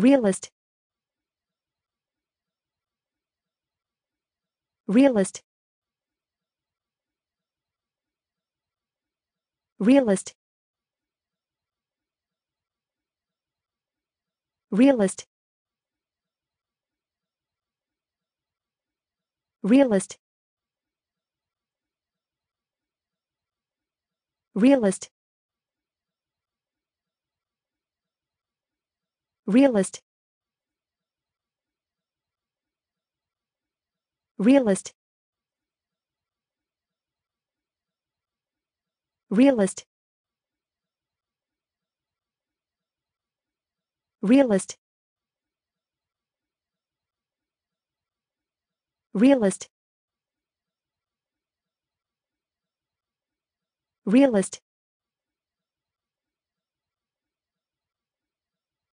realist. Realist. Realist. Realist. Realist. Realist realist. Realist. Realist. Realist. Realist. Realist